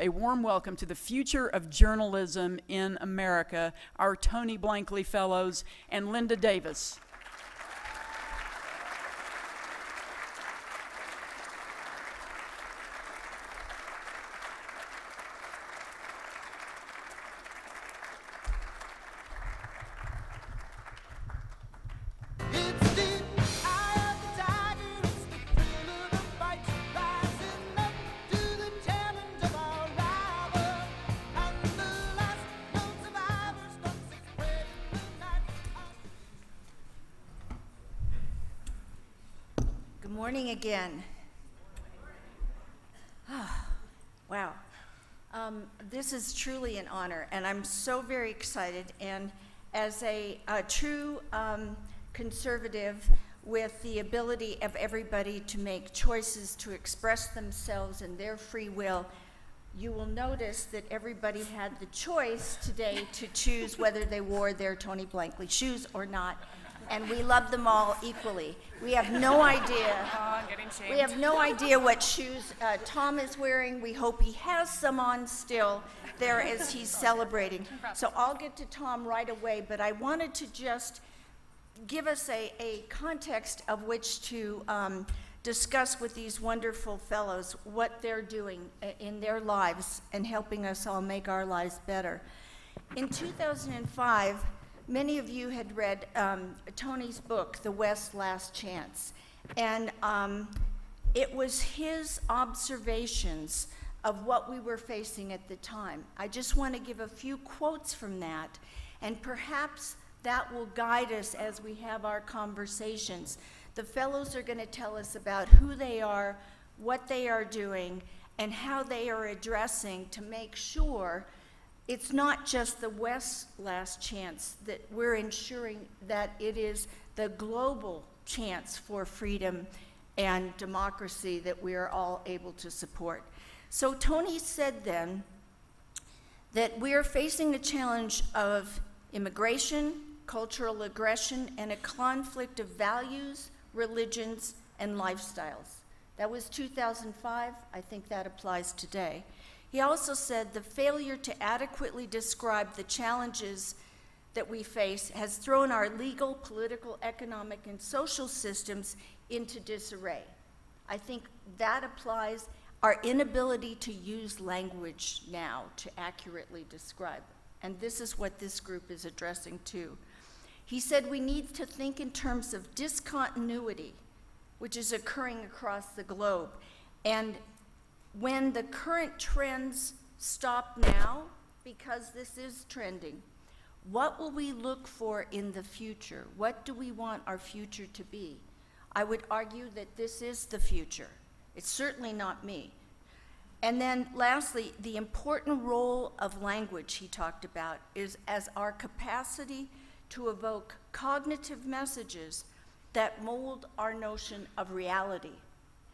a warm welcome to the future of journalism in America, our Tony Blankley Fellows, and Linda Davis. This is truly an honor, and I'm so very excited. And as a a true um, conservative with the ability of everybody to make choices, to express themselves in their free will, you will notice that everybody had the choice today to choose whether they wore their Tony Blankley shoes or not. And we love them all equally. We have no idea. We have no idea what shoes uh, Tom is wearing. We hope he has some on still there as he's celebrating. So I'll get to Tom right away, but I wanted to just give us a, a context of which to um, discuss with these wonderful fellows what they're doing in their lives and helping us all make our lives better. In 2005, many of you had read um, Tony's book, The West's Last Chance. And um, it was his observations of what we were facing at the time. I just want to give a few quotes from that, and perhaps that will guide us as we have our conversations. The fellows are going to tell us about who they are, what they are doing, and how they are addressing to make sure it's not just the West's last chance, that we're ensuring that it is the global chance for freedom and democracy that we are all able to support. So Tony said then that we are facing the challenge of immigration, cultural aggression, and a conflict of values, religions, and lifestyles. That was 2005. I think that applies today. He also said the failure to adequately describe the challenges that we face has thrown our legal, political, economic, and social systems into disarray. I think that applies our inability to use language now to accurately describe. And this is what this group is addressing too. He said we need to think in terms of discontinuity, which is occurring across the globe. And when the current trends stop now, because this is trending, what will we look for in the future? What do we want our future to be? I would argue that this is the future. It's certainly not me. And then lastly, the important role of language he talked about is as our capacity to evoke cognitive messages that mold our notion of reality.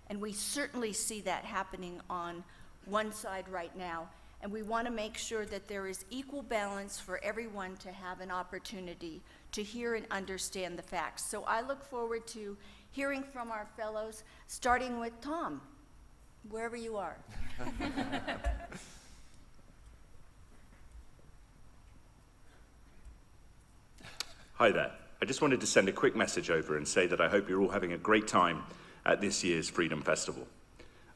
And we certainly see that happening on one side right now. And we want to make sure that there is equal balance for everyone to have an opportunity to hear and understand the facts. So I look forward to hearing from our fellows, starting with Tom, wherever you are. Hi there. I just wanted to send a quick message over and say that I hope you're all having a great time at this year's Freedom Festival.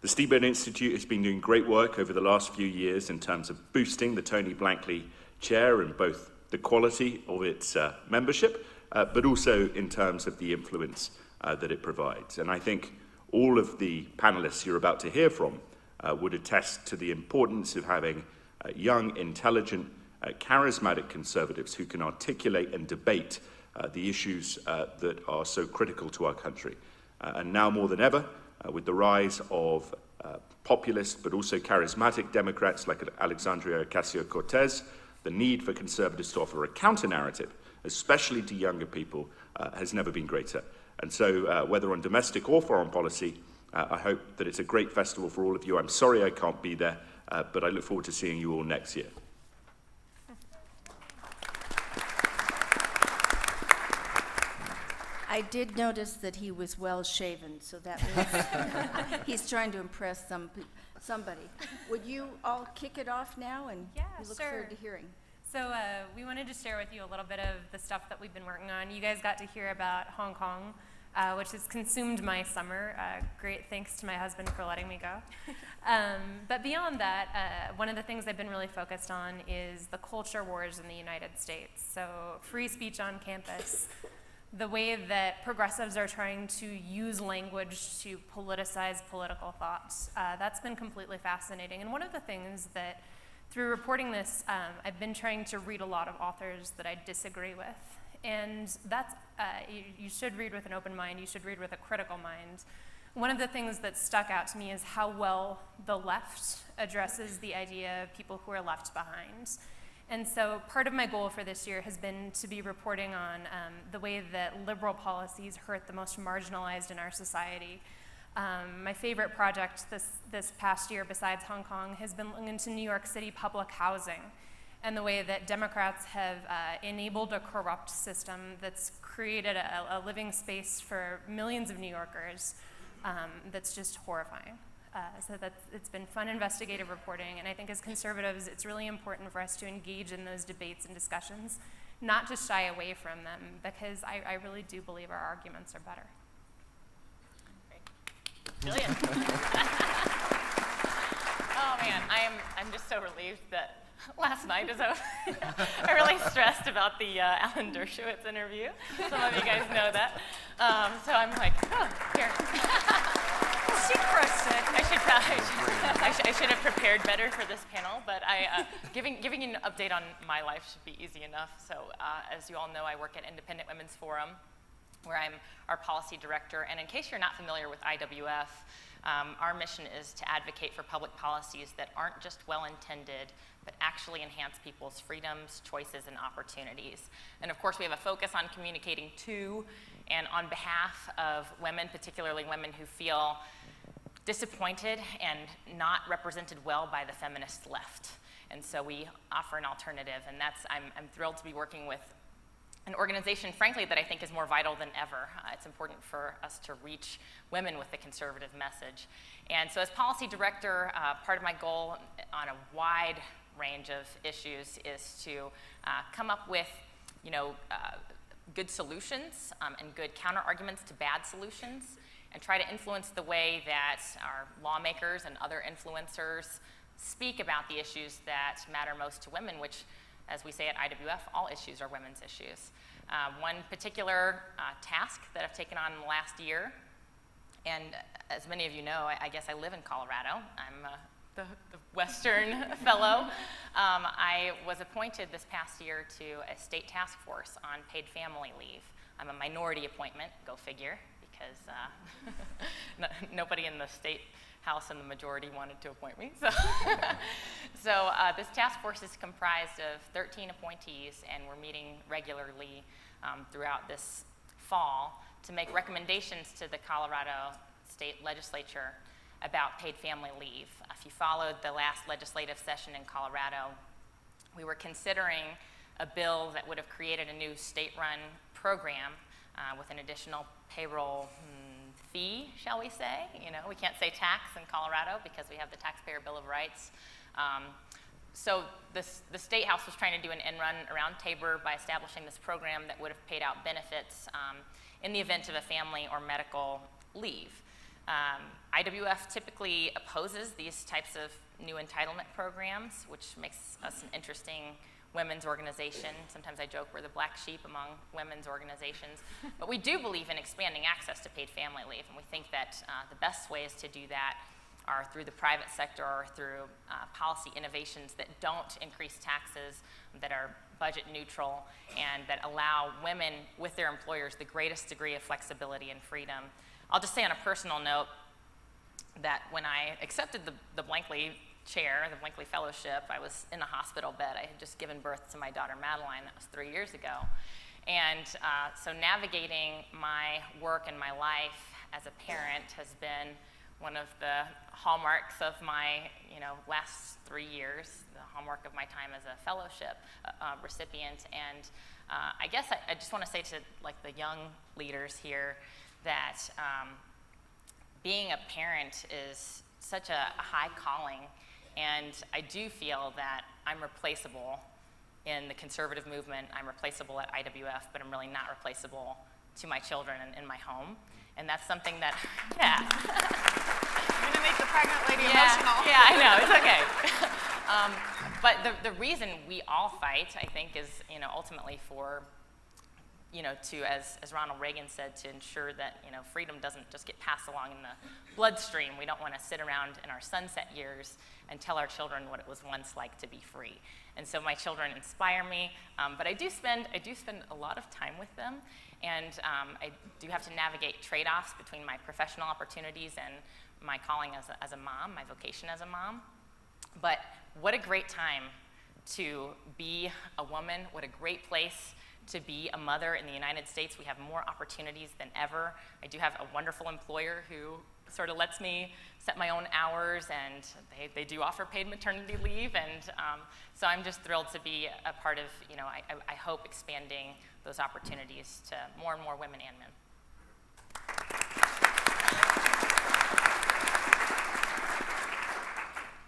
The Steamboat Institute has been doing great work over the last few years in terms of boosting the Tony Blankley Chair and both the quality of its uh, membership, uh, but also in terms of the influence uh, that it provides. And I think all of the panelists you're about to hear from uh, would attest to the importance of having uh, young, intelligent, uh, charismatic conservatives who can articulate and debate the issues that are so critical to our country. Uh, and now more than ever, uh, with the rise of uh, populist but also charismatic Democrats like Alexandria Ocasio Cortez, the need for conservatives to offer a counter narrative, especially to younger people, has never been greater. And so, whether on domestic or foreign policy, I hope that it's a great festival for all of you. I'm sorry I can't be there, but I look forward to seeing you all next year. I did notice that he was well shaven, so that means he's trying to impress some somebody. Would you all kick it off now? And Yeah, we look sure. forward to hearing. So uh, we wanted to share with you a little bit of the stuff that we've been working on. You guys got to hear about Hong Kong, uh, which has consumed my summer. Uh, great thanks to my husband for letting me go. um, but beyond that, uh, one of the things I've been really focused on is the culture wars in the United States. So free speech on campus, the way that progressives are trying to use language to politicize political thoughts. Uh, that's been completely fascinating. And one of the things that through reporting this, um, I've been trying to read a lot of authors that I disagree with. And that's, uh, you, you should read with an open mind, you should read with a critical mind. One of the things that stuck out to me is how well the left addresses the idea of people who are left behind. And so part of my goal for this year has been to be reporting on um, the way that liberal policies hurt the most marginalized in our society. Um, my favorite project this, this past year, besides Hong Kong, has been looking into New York City public housing and the way that Democrats have uh, enabled a corrupt system that's created a, a living space for millions of New Yorkers um, that's just horrifying. Uh, so that's, it's been fun investigative reporting, and I think as conservatives, it's really important for us to engage in those debates and discussions, not to shy away from them, because I, I really do believe our arguments are better. Brilliant. oh man, I am I'm just so relieved that last night is over. I really stressed about the uh, Alan Dershowitz interview. Some of you guys know that. Um, so I'm like, oh, here. I should, probably, I, should, I should have prepared better for this panel, but I, uh, giving, giving you an update on my life should be easy enough. So uh, as you all know, I work at Independent Women's Forum, where I'm our policy director. And in case you're not familiar with IWF, um, our mission is to advocate for public policies that aren't just well-intended, but actually enhance people's freedoms, choices, and opportunities. And of course, we have a focus on communicating to and on behalf of women, particularly women who feel disappointed and not represented well by the feminist left. And so we offer an alternative, and that's, I'm, I'm thrilled to be working with an organization, frankly, that I think is more vital than ever. Uh, it's important for us to reach women with the conservative message. And so as policy director, uh, part of my goal on a wide range of issues is to uh, come up with, you know, uh, good solutions um, and good counter arguments to bad solutions and try to influence the way that our lawmakers and other influencers speak about the issues that matter most to women, which, as we say at IWF, all issues are women's issues. Uh, one particular uh, task that I've taken on in the last year, and as many of you know, I, I guess I live in Colorado. I'm uh, the, the Western fellow. Um, I was appointed this past year to a state task force on paid family leave. I'm a minority appointment, go figure, because uh, no, nobody in the state house and the majority wanted to appoint me. So, so uh, this task force is comprised of 13 appointees, and we're meeting regularly um, throughout this fall to make recommendations to the Colorado State Legislature about paid family leave. If you followed the last legislative session in Colorado, we were considering a bill that would have created a new state-run program uh, with an additional payroll hmm, fee, shall we say? You know, we can't say tax in Colorado because we have the Taxpayer Bill of Rights. Um, so this, the State House was trying to do an end run around Tabor by establishing this program that would have paid out benefits um, in the event of a family or medical leave. Um, IWF typically opposes these types of new entitlement programs, which makes us an interesting women's organization. Sometimes I joke we're the black sheep among women's organizations. but we do believe in expanding access to paid family leave, and we think that uh, the best ways to do that are through the private sector or through uh, policy innovations that don't increase taxes, that are budget neutral, and that allow women with their employers the greatest degree of flexibility and freedom. I'll just say on a personal note that when I accepted the, the Blankley chair, of the Blankley Fellowship, I was in a hospital bed. I had just given birth to my daughter Madeline, that was three years ago. And uh, so navigating my work and my life as a parent has been one of the hallmarks of my you know, last three years, the hallmark of my time as a fellowship uh, uh, recipient. And uh, I guess I, I just want to say to like the young leaders here that um, being a parent is such a high calling, and I do feel that I'm replaceable in the conservative movement. I'm replaceable at IWF, but I'm really not replaceable to my children and in my home. And that's something that, yeah. I'm gonna make the pregnant lady Yeah, emotional. yeah, I know, it's okay. um, but the, the reason we all fight, I think, is you know ultimately for you know to as, as Ronald Reagan said to ensure that you know freedom doesn't just get passed along in the bloodstream. We don't want to sit around in our sunset years and tell our children what it was once like to be free. And so my children inspire me, um, but I do spend I do spend a lot of time with them, and um, I do have to navigate trade-offs between my professional opportunities and my calling as a, as a mom, my vocation as a mom. But what a great time to be a woman. What a great place to be a mother in the United States. We have more opportunities than ever. I do have a wonderful employer who sort of lets me set my own hours, and they, they do offer paid maternity leave. And um, so I'm just thrilled to be a part of, you know, I, I, I hope expanding those opportunities to more and more women and men.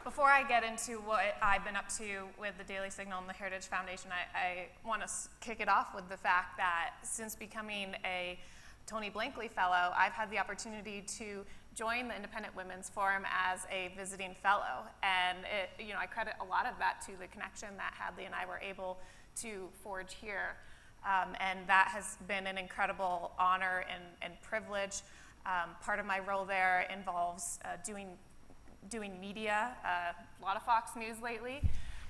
Before I get into what I've been up to with the Daily Signal and the Heritage Foundation, I, I want to kick it off with the fact that since becoming a Tony Blankley Fellow, I've had the opportunity to join the Independent Women's Forum as a visiting fellow. And it, you know, I credit a lot of that to the connection that Hadley and I were able to forge here. Um, and that has been an incredible honor and, and privilege. Um, part of my role there involves uh, doing doing media, uh, a lot of Fox News lately,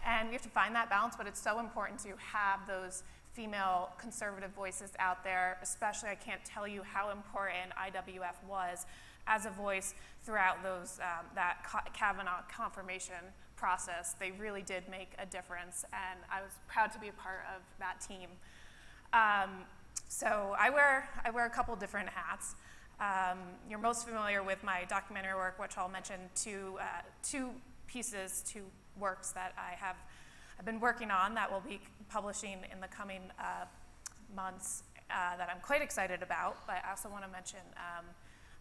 and we have to find that balance, but it's so important to have those female conservative voices out there, especially I can't tell you how important IWF was as a voice throughout those, um, that Kavanaugh confirmation process. They really did make a difference, and I was proud to be a part of that team. Um, so I wear, I wear a couple different hats. Um, you're most familiar with my documentary work, which I'll mention two, uh, two pieces, two works that I have I've been working on that will be publishing in the coming uh, months uh, that I'm quite excited about. But I also want to mention um,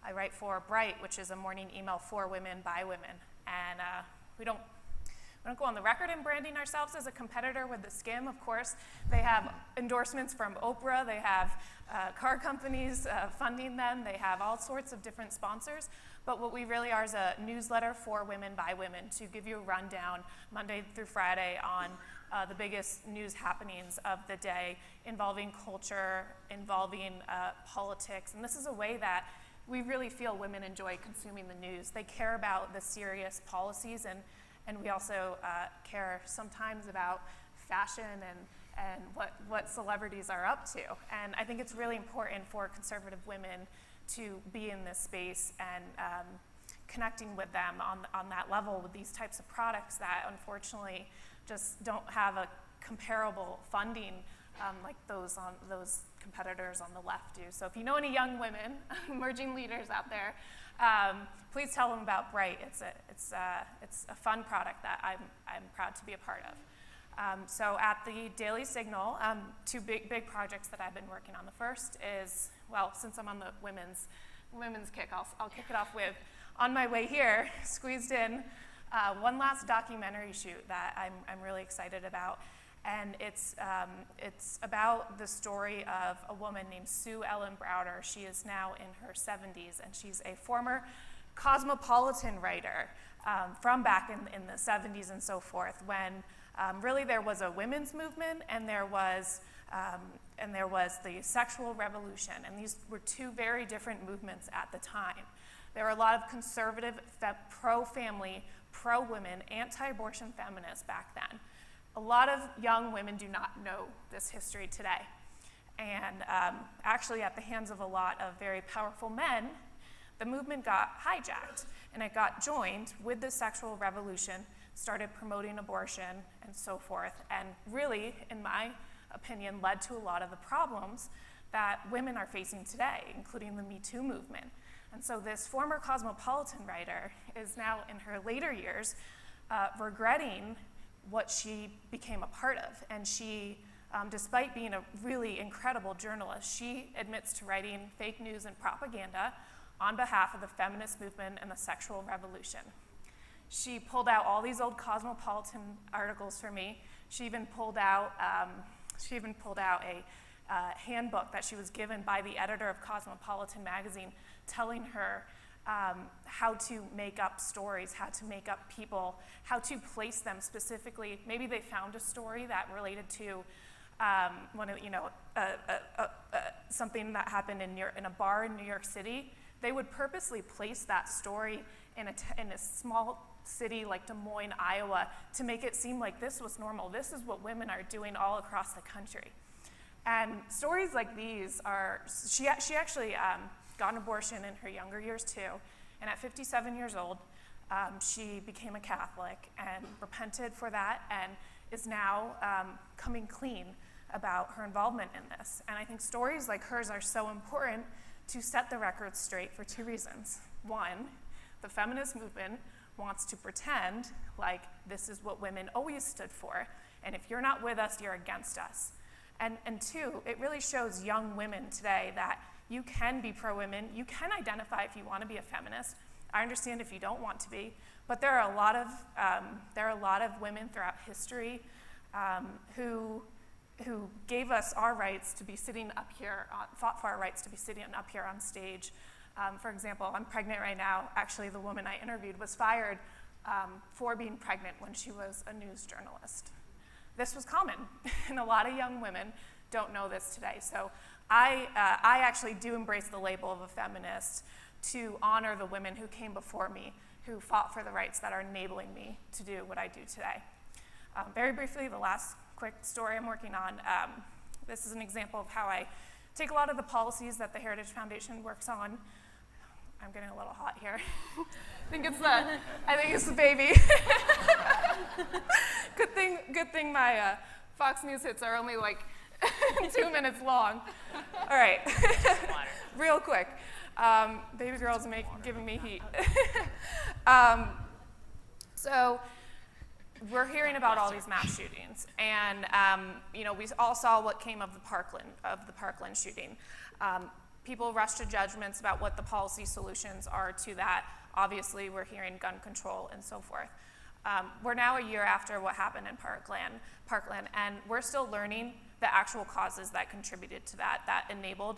I write for Bright, which is a morning email for women by women, and uh, we don't we don't go on the record in branding ourselves as a competitor with the Skimm, of course. They have endorsements from Oprah, they have uh, car companies uh, funding them, they have all sorts of different sponsors. But what we really are is a newsletter for women by women to give you a rundown Monday through Friday on uh, the biggest news happenings of the day involving culture, involving uh, politics. And this is a way that we really feel women enjoy consuming the news. They care about the serious policies and and we also uh, care sometimes about fashion and, and what, what celebrities are up to. And I think it's really important for conservative women to be in this space and um, connecting with them on, on that level with these types of products that unfortunately just don't have a comparable funding um, like those on those competitors on the left do. So if you know any young women, emerging leaders out there, um, please tell them about Bright. It's a, it's, a, it's a fun product that I'm, I'm proud to be a part of. Um, so at the Daily Signal, um, two big, big projects that I've been working on. The first is, well, since I'm on the women's, women's kick, I'll, I'll kick it off with, on my way here, squeezed in uh, one last documentary shoot that I'm, I'm really excited about. And it's, um, it's about the story of a woman named Sue Ellen Browder. She is now in her 70s, and she's a former cosmopolitan writer um, from back in, in, the 70s and so forth, when um, really there was a women's movement and there was, um, and there was the sexual revolution. And these were two very different movements at the time. There were a lot of conservative, pro family, pro women, anti abortion feminists back then. A lot of young women do not know this history today. And um, actually, at the hands of a lot of very powerful men, the movement got hijacked and it got joined with the sexual revolution, started promoting abortion and so forth, and really, in my opinion, led to a lot of the problems that women are facing today, including the Me Too movement. And so, this former cosmopolitan writer is now in her later years uh, regretting what she became a part of. And she, um, despite being a really incredible journalist, she admits to writing fake news and propaganda on behalf of the feminist movement and the sexual revolution. She pulled out all these old Cosmopolitan articles for me. She even pulled out, um, she even pulled out a uh, handbook that she was given by the editor of Cosmopolitan magazine, telling her um, how to make up stories, how to make up people, how to place them specifically. Maybe they found a story that related to um, one of, you know, something that happened in, New in a bar in New York City. They would purposely place that story in a, in a small city like Des Moines, Iowa, to make it seem like this was normal. This is what women are doing all across the country. And stories like these are, she, she actually um, got an abortion in her younger years too. And at 57 years old, um, she became a Catholic and repented for that and is now um, coming clean about her involvement in this. And I think stories like hers are so important to set the record straight for two reasons. One, the feminist movement wants to pretend like this is what women always stood for, and if you're not with us, you're against us. And, and two, it really shows young women today that you can be pro women, you can identify if you want to be a feminist. I understand if you don't want to be, but there are a lot of, um, there are a lot of women throughout history um, who, who gave us our rights to be sitting up here, uh, fought for our rights to be sitting up here on stage. Um, for example, I'm pregnant right now. Actually, the woman I interviewed was fired um, for being pregnant when she was a news journalist. This was common, and a lot of young women don't know this today. So I, uh, I actually do embrace the label of a feminist to honor the women who came before me, who fought for the rights that are enabling me to do what I do today. Um, very briefly, the last quick story I'm working on. Um, this is an example of how I take a lot of the policies that the Heritage Foundation works on. I'm getting a little hot here. I think it's the, I think it's the baby. good thing, good thing my uh, Fox News hits are only like two minutes long. All right, real quick. Um, baby girl's make, giving me heat. um, so we're hearing about all these mass shootings, and um, you know we all saw what came of the Parkland of the Parkland shooting. Um, people rush to judgments about what the policy solutions are to that. Obviously, we're hearing gun control and so forth. Um, we're now a year after what happened in Parkland, Parkland, and we're still learning the actual causes that contributed to that, that enabled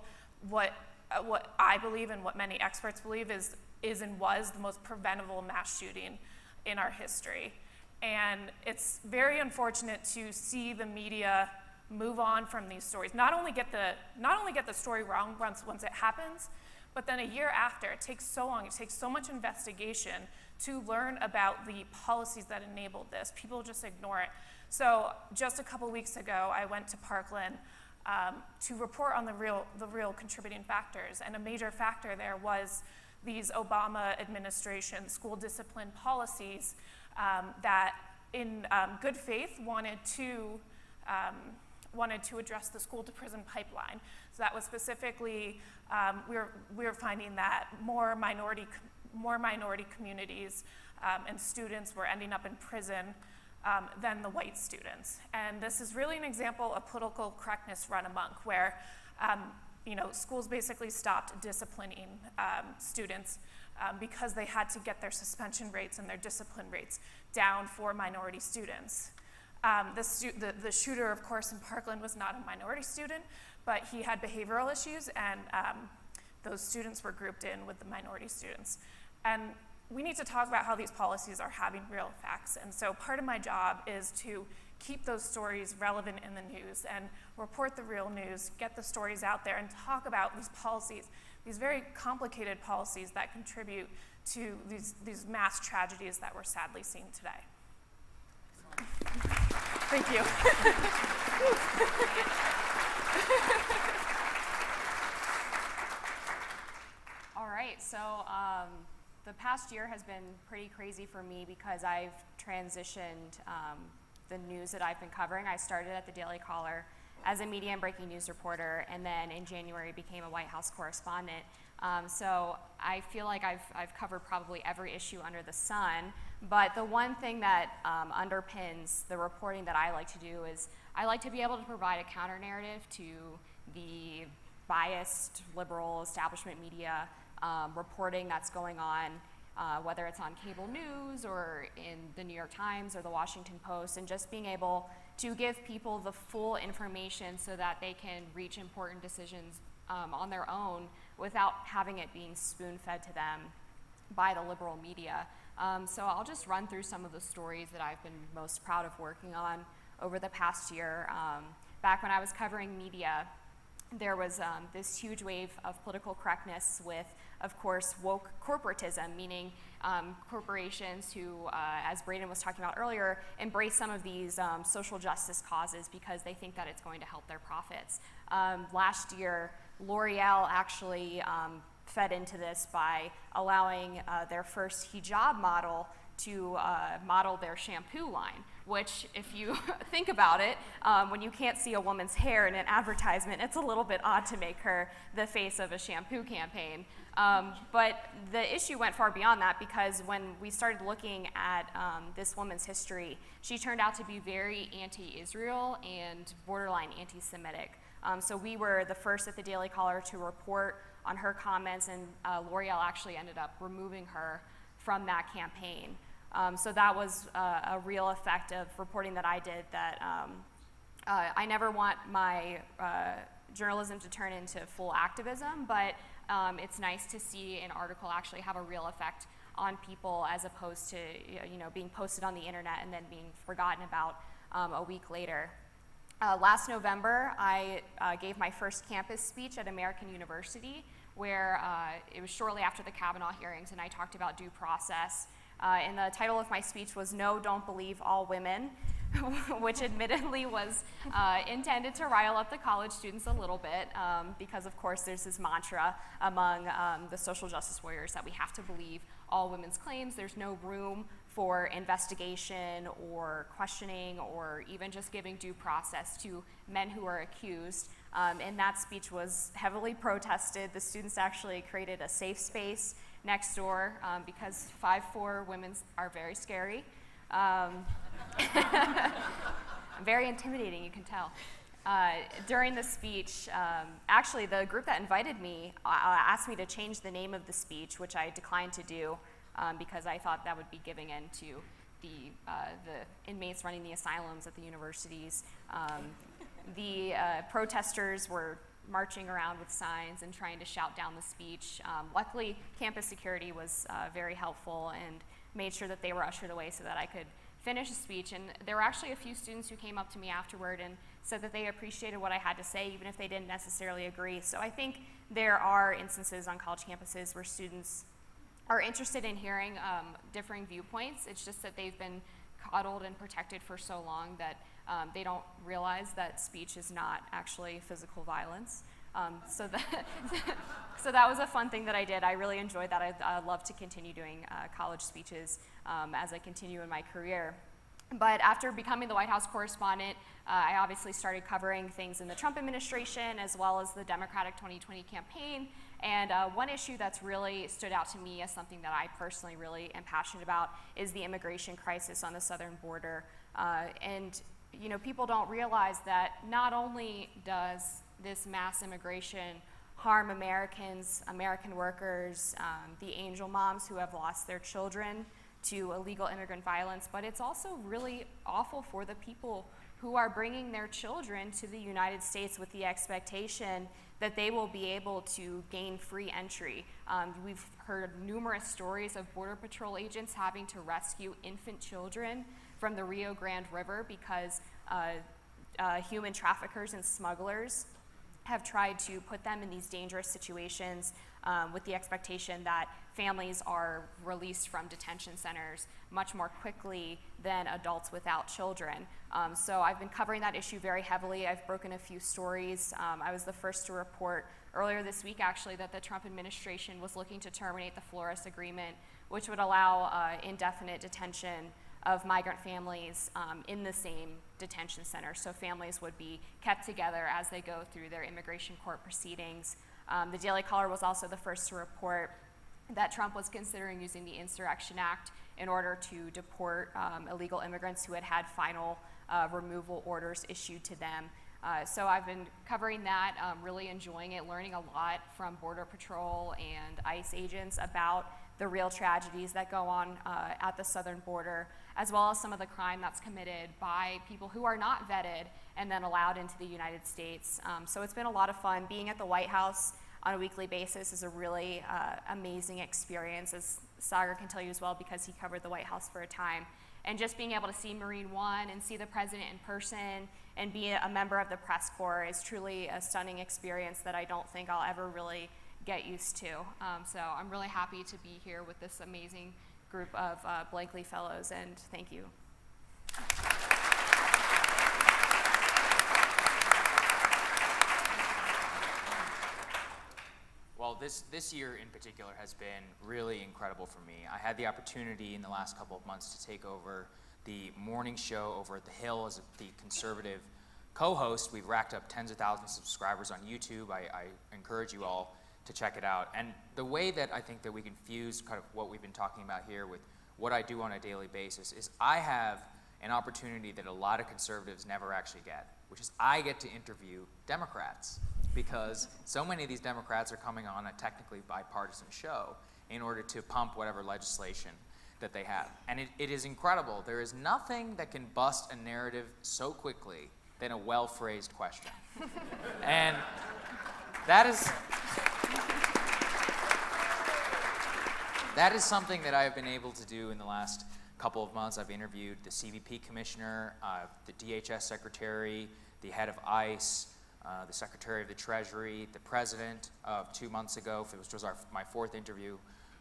what, uh, what I believe and what many experts believe is, is and was the most preventable mass shooting in our history. And it's very unfortunate to see the media move on from these stories. Not only get the, not only get the story wrong once, once it happens, but then a year after, it takes so long, it takes so much investigation to learn about the policies that enabled this. People just ignore it. So just a couple weeks ago, I went to Parkland um, to report on the real, the real contributing factors. And a major factor there was these Obama administration school discipline policies um, that in um, good faith wanted to um, wanted to address the school to prison pipeline. So that was specifically, um, we, were, we were finding that more minority, more minority communities um, and students were ending up in prison um, than the white students. And this is really an example of political correctness run amok, where um, you know, schools basically stopped disciplining um, students um, because they had to get their suspension rates and their discipline rates down for minority students. Um, the, stu- the, the, shooter, of course, in Parkland was not a minority student, but he had behavioral issues, and um, those students were grouped in with the minority students. And we need to talk about how these policies are having real effects. And so part of my job is to keep those stories relevant in the news and report the real news, get the stories out there, and talk about these policies, these very complicated policies that contribute to these, these mass tragedies that we're sadly seeing today. Thank you. All right, so um, past year has been pretty crazy for me because I've transitioned um, the news that I've been covering. I started at the Daily Caller as a media and breaking news reporter, and then in January became a White House correspondent. Um, so I feel like I've, I've covered probably every issue under the sun. But the one thing that um, underpins the reporting that I like to do is I like to be able to provide a counter narrative to the biased liberal establishment media um, reporting that's going on, uh, whether it's on cable news or in the New York Times or the Washington Post, and just being able to give people the full information so that they can reach important decisions um, on their own without having it being spoon fed to them by the liberal media. Um, so I'll just run through some of the stories that I've been most proud of working on over the past year. Um, back when I was covering media, there was um, this huge wave of political correctness with, of course, woke corporatism, meaning um, corporations who, uh, as Braden was talking about earlier, embrace some of these um, social justice causes because they think that it's going to help their profits. Um, last year, L'Oreal actually um, fed into this by allowing uh, their first hijab model to uh, model their shampoo line, which, if you think about it, um, when you can't see a woman's hair in an advertisement, it's a little bit odd to make her the face of a shampoo campaign. Um, but the issue went far beyond that because when we started looking at um, this woman's history, she turned out to be very anti Israel and borderline anti Semitic. Um, so we were the first at the Daily Caller to report on her comments, and uh, L'Oreal actually ended up removing her from that campaign. Um, so that was uh, a real effect of reporting that I did that um, uh, I never want my uh, journalism to turn into full activism, but um, it's nice to see an article actually have a real effect on people as opposed to you know being posted on the internet and then being forgotten about um, a week later. Uh, last November, I uh, gave my first campus speech at American University, where uh, it was shortly after the Kavanaugh hearings, and I talked about due process. Uh, and the title of my speech was No, Don't Believe All Women, which admittedly was uh, intended to rile up the college students a little bit, um, because of course there's this mantra among um, the social justice warriors that we have to believe all women's claims. There's no room for investigation or questioning or even just giving due process to men who are accused. Um, and that speech was heavily protested. The students actually created a safe space next door um, because 5'4 women are very scary. Um, very intimidating, you can tell. Uh, during the speech, um, actually, the group that invited me uh, asked me to change the name of the speech, which I declined to do um, because I thought that would be giving in to the, uh, the inmates running the asylums at the universities. Um, the uh, protesters were marching around with signs and trying to shout down the speech. Um, luckily, campus security was uh, very helpful and made sure that they were ushered away so that I could finish the speech. And there were actually a few students who came up to me afterward and said that they appreciated what I had to say, even if they didn't necessarily agree. So I think there are instances on college campuses where students are interested in hearing um, differing viewpoints. It's just that they've been coddled and protected for so long that um, they don't realize that speech is not actually physical violence. Um, so, that so that was a fun thing that I did. I really enjoyed that. I'd, I'd love to continue doing uh, college speeches um, as I continue in my career. But after becoming the White House correspondent, uh, I obviously started covering things in the Trump administration as well as the Democratic 2020 campaign. And uh, one issue that's really stood out to me as something that I personally really am passionate about is the immigration crisis on the southern border. Uh, and you know, people don't realize that not only does this mass immigration harm Americans, American workers, um, the angel moms who have lost their children to illegal immigrant violence, but it's also really awful for the people who are bringing their children to the United States with the expectation that they will be able to gain free entry. Um, we've heard numerous stories of Border Patrol agents having to rescue infant children from the Rio Grande River because uh, uh, human traffickers and smugglers have tried to put them in these dangerous situations um, with the expectation that families are released from detention centers much more quickly than adults without children. Um, so I've been covering that issue very heavily. I've broken a few stories. Um, I was the first to report earlier this week, actually, that the Trump administration was looking to terminate the Flores Agreement, which would allow uh, indefinite detention of migrant families um, in the same detention center. So families would be kept together as they go through their immigration court proceedings. Um, the Daily Caller was also the first to report that Trump was considering using the Insurrection Act in order to deport um, illegal immigrants who had had final uh, removal orders issued to them. Uh, so I've been covering that, um, really enjoying it, learning a lot from Border Patrol and ICE agents about the real tragedies that go on uh, at the southern border, as well as some of the crime that's committed by people who are not vetted and then allowed into the United States. Um, so it's been a lot of fun. Being at the White House on a weekly basis is a really uh, amazing experience, as Saagar can tell you as well, because he covered the White House for a time. And just being able to see Marine One and see the president in person and be a member of the press corps is truly a stunning experience that I don't think I'll ever really get used to. Um, so I'm really happy to be here with this amazing group of uh, Fellows, and thank you. Well, this, this year in particular has been really incredible for me. I had the opportunity in the last couple of months to take over the morning show over at The Hill as the conservative co host. We've racked up tens of thousands of subscribers on YouTube. I, I encourage you all to check it out. And the way that I think that we can fuse kind of what we've been talking about here with what I do on a daily basis is I have an opportunity that a lot of conservatives never actually get, which is I get to interview Democrats because so many of these Democrats are coming on a technically bipartisan show in order to pump whatever legislation that they have. And it, it is incredible. There is nothing that can bust a narrative so quickly than a well phrased question. and that is. That is something that I have been able to do in the last couple of months. I've interviewed the CBP commissioner, uh, the DHS secretary, the head of ICE, uh, the Secretary of the Treasury, the President of two months ago, which was our, my fourth interview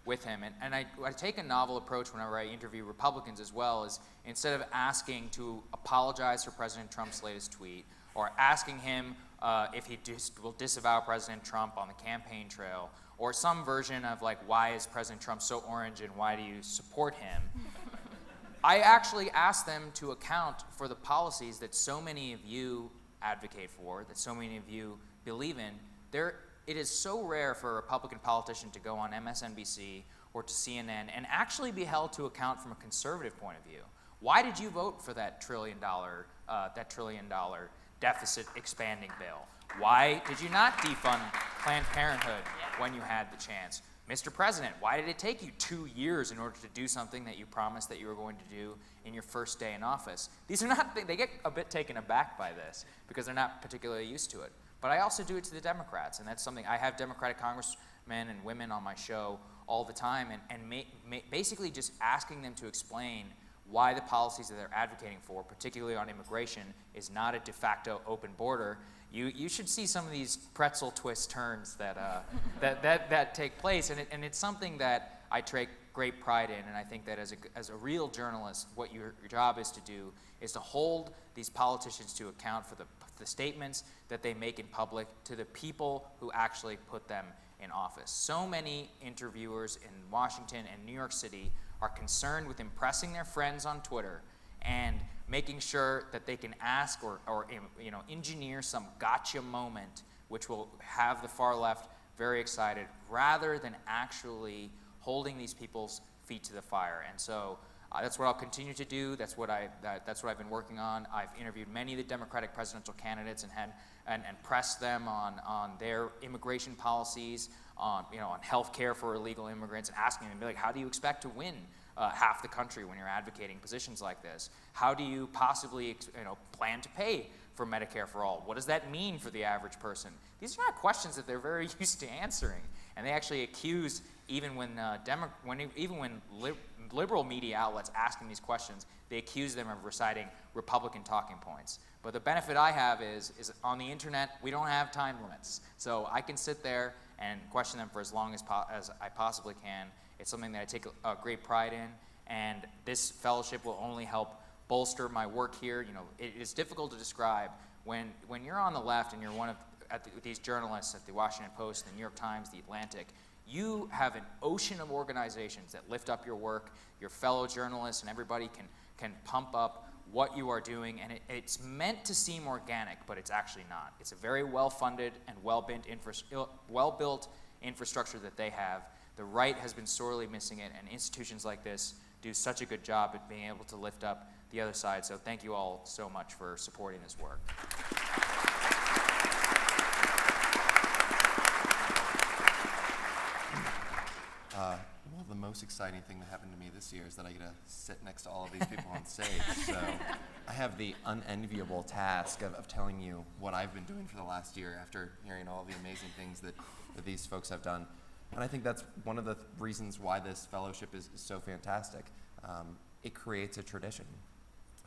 with him. And, and I, I, take a novel approach whenever I interview Republicans as well, is instead of asking to apologize for President Trump's latest tweet or asking him uh, if he dis will disavow President Trump on the campaign trail or some version of like, why is President Trump so orange and why do you support him? I actually ask them to account for the policies that so many of you advocate for, that so many of you believe in, there, it is so rare for a Republican politician to go on MSNBC or to CNN and actually be held to account from a conservative point of view. Why did you vote for that trillion dollar, uh, that trillion dollar deficit expanding bill? Why did you not defund Planned Parenthood when you had the chance? Mr. President, why did it take you two years in order to do something that you promised that you were going to do in your first day in office? These are not, they get a bit taken aback by this because they're not particularly used to it. But I also do it to the Democrats, and that's something I have Democratic congressmen and women on my show all the time, and, and ma ma basically just asking them to explain why the policies that they're advocating for, particularly on immigration, is not a de facto open border you, you should see some of these pretzel twist turns that, uh, that, that, that take place. And, it, and it's something that I take great pride in. And I think that as a, as a real journalist, what your, your job is to do is to hold these politicians to account for the, the statements that they make in public to the people who actually put them in office. So many interviewers in Washington and New York City are concerned with impressing their friends on Twitter and making sure that they can ask or, or you know, engineer some gotcha moment which will have the far left very excited rather than actually holding these people's feet to the fire. And so uh, that's what I'll continue to do. That's what, I, that, that's what I've been working on. I've interviewed many of the Democratic presidential candidates and, had, and, and pressed them on, on their immigration policies, on, you know, on health care for illegal immigrants, and asking them, be like, how do you expect to win uh, half the country when you're advocating positions like this? How do you possibly you know, plan to pay for Medicare for all? What does that mean for the average person? These are not questions that they're very used to answering. And they actually accuse, even when, uh, when even when li liberal media outlets ask them these questions, they accuse them of reciting Republican talking points. But the benefit I have is, is on the internet, we don't have time limits. So I can sit there and question them for as long as, as I possibly can it's something that I take a, a great pride in, and this fellowship will only help bolster my work here. You know, it is difficult to describe when when you're on the left and you're one of the, these journalists at the Washington Post, the New York Times, the Atlantic. You have an ocean of organizations that lift up your work. Your fellow journalists and everybody can can pump up what you are doing, and it, it's meant to seem organic, but it's actually not. It's a very well-funded and well-built, infra well infrastructure that they have. The right has been sorely missing it, and institutions like this do such a good job at being able to lift up the other side. So thank you all so much for supporting this work. Uh, most exciting thing that happened to me this year is that I get to sit next to all of these people on stage. So I have the unenviable task of, of telling you what I've been doing for the last year after hearing all the amazing things that, that these folks have done. And I think that's one of the th- reasons why this fellowship is, is so fantastic. Um, it creates a tradition.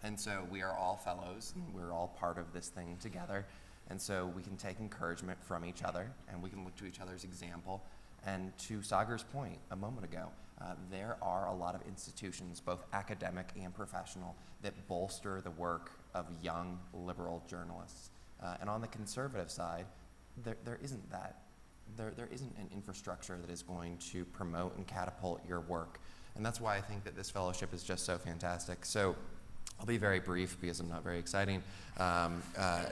And so we are all fellows, and we're all part of this thing together. And so we can take encouragement from each other, and we can look to each other's example. And to Saagar's point a moment ago, uh, there are a lot of institutions, both academic and professional, that bolster the work of young liberal journalists. Uh, and on the conservative side, there, there isn't that. There, there isn't an infrastructure that is going to promote and catapult your work. And that's why I think that this fellowship is just so fantastic. So I'll be very brief because I'm not very exciting. Um, uh,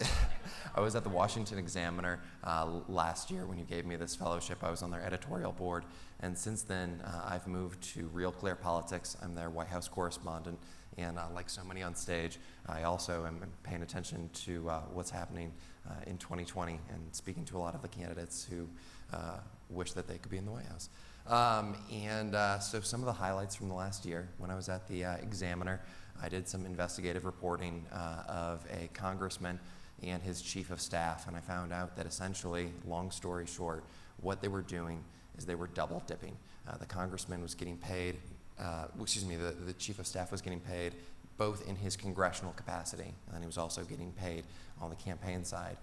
I was at the Washington Examiner uh, last year when you gave me this fellowship. I was on their editorial board, and since then uh, I've moved to Real Clear Politics. I'm their White House correspondent, and uh, like so many on stage, I also am paying attention to uh, what's happening uh, in 2020 and speaking to a lot of the candidates who uh, wish that they could be in the White House. Um, and so some of the highlights from the last year, when I was at the Examiner, I did some investigative reporting uh, of a congressman and his chief of staff, and I found out that essentially, long story short, what they were doing is they were double dipping. Uh, the congressman was getting paid, uh, excuse me, the, the chief of staff was getting paid both in his congressional capacity, and he was also getting paid on the campaign side.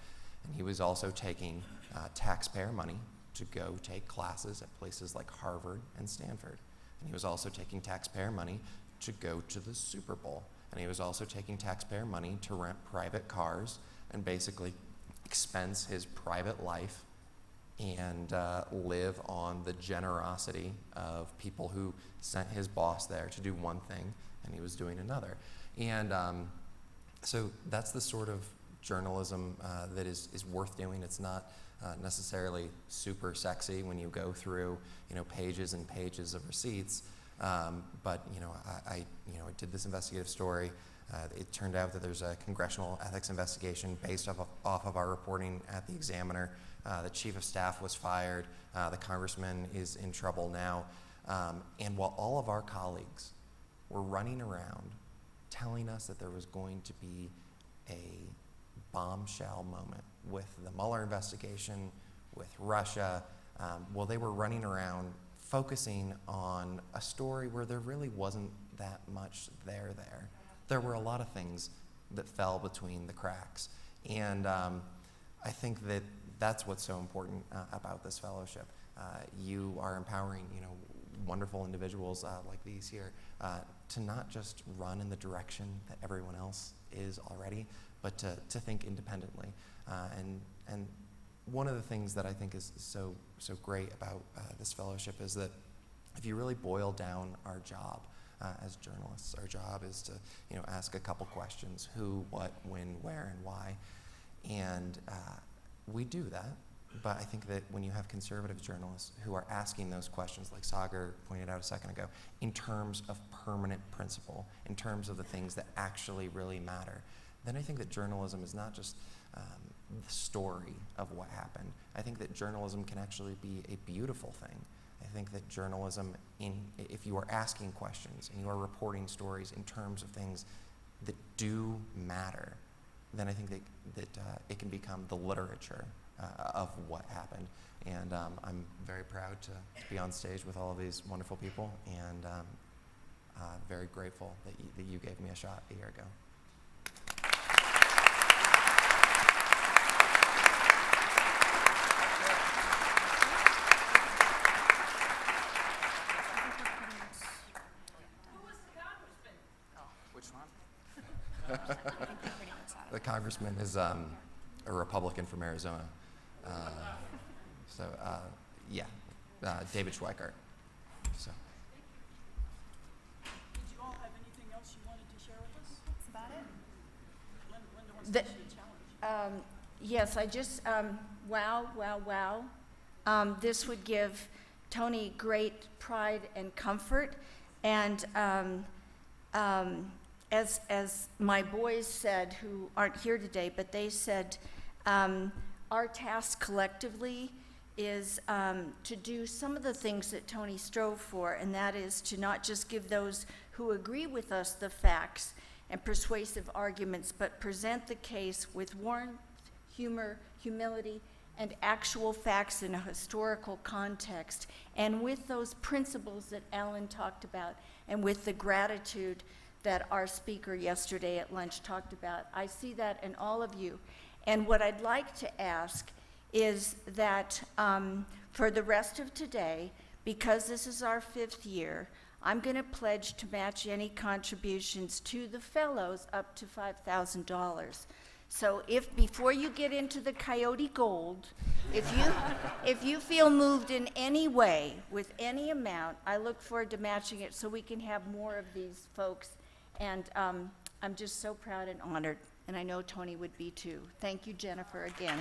And he was also taking uh, taxpayer money to go take classes at places like Harvard and Stanford. And he was also taking taxpayer money to go to the Super Bowl. And he was also taking taxpayer money to rent private cars and basically expense his private life and uh, live on the generosity of people who sent his boss there to do one thing and he was doing another. And um, so that's the sort of journalism uh, that is, is worth doing. It's not uh, necessarily super sexy when you go through you know pages and pages of receipts. Um, but you know I, I you know I did this investigative story. Uh, it turned out that there's a congressional ethics investigation based off of, off of our reporting at the Examiner. Uh, the chief of staff was fired. Uh, the congressman is in trouble now. Um, and while all of our colleagues were running around telling us that there was going to be a bombshell moment with the Mueller investigation, with Russia. Um, well, they were running around focusing on a story where there really wasn't that much there there. There were a lot of things that fell between the cracks. And um, I think that that's what's so important uh, about this fellowship. Uh, you are empowering, you know, wonderful individuals uh, like these here uh, to not just run in the direction that everyone else is already, but to, to think independently. Uh, and, and one of the things that I think is so, so great about uh, this fellowship is that if you really boil down our job uh, as journalists, our job is to you know, ask a couple questions who, what, when, where, and why. And uh, we do that. But I think that when you have conservative journalists who are asking those questions, like Saagar pointed out a second ago, in terms of permanent principle, in terms of the things that actually really matter, then I think that journalism is not just um, the story of what happened. I think that journalism can actually be a beautiful thing. I think that journalism, in, if you are asking questions and you are reporting stories in terms of things that do matter, then I think that, that uh, it can become the literature uh, of what happened. And um, I'm very proud to, to, be on stage with all of these wonderful people and um, uh, very grateful that you, that you gave me a shot a year ago. Which one? the congressman is um, a Republican from Arizona. Uh, so, uh, yeah, uh, David Schweikert. So. Did you all have anything else you wanted to share with us? That's about it. Linda, Linda wants The- to issue a challenge. Um, yes, I just, um, wow, wow, wow. Um, this would give Tony great pride and comfort. And um, um, as, as my boys said, who aren't here today, but they said, um, our task collectively is um, to do some of the things that Tony strove for, and that is to not just give those who agree with us the facts and persuasive arguments, but present the case with warmth, humor, humility, and actual facts in a historical context, and with those principles that Alan talked about, and with the gratitude that our speaker yesterday at lunch talked about. I see that in all of you. And what I'd like to ask is that um, for the rest of today, because this is our fifth year, I'm going to pledge to match any contributions to the fellows up to $5,000. So if, before you get into the Coyote Gold, if you, if you feel moved in any way with any amount, I look forward to matching it so we can have more of these folks. And um, I'm just so proud and honored, and I know Tony would be too. Thank you, Jennifer, again.